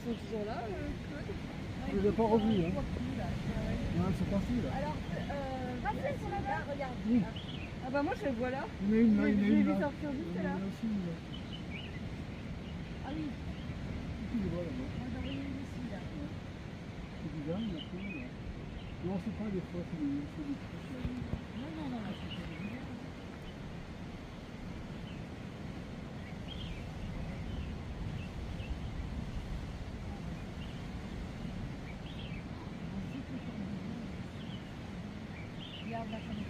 sont toujours là, euh, Claude les a pas revus, hein. Non, ils sont là. Alors, euh, là-bas, regarde. Oui. Ah bah moi je les vois là. Il y en a une là, il y en a Je l'ai une vu là. sortir là. aussi là. Ah oui, Tu les vois là-bas. on en a une ici là. C'est bizarre, il y en a plein là. Non, c'est pas des fois, c'est des, trucs là. Là Yeah, definitely.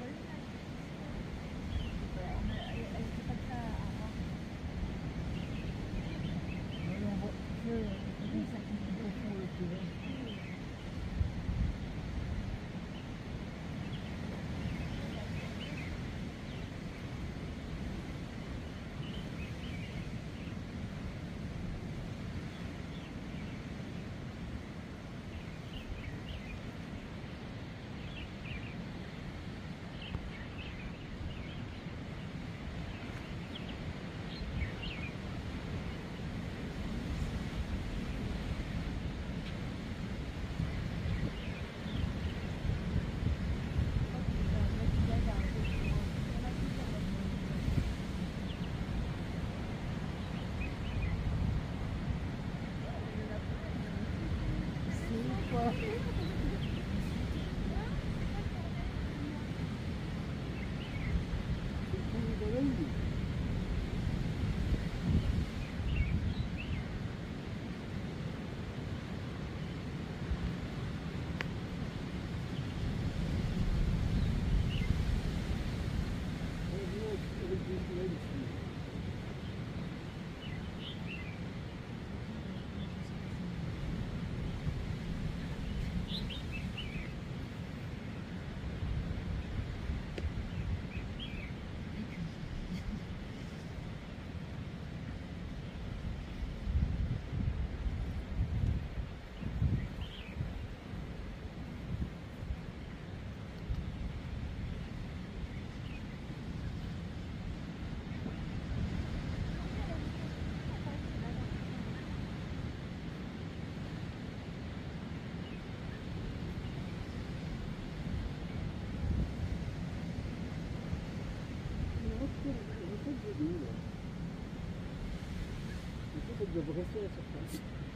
Il faut que je reste à la surface.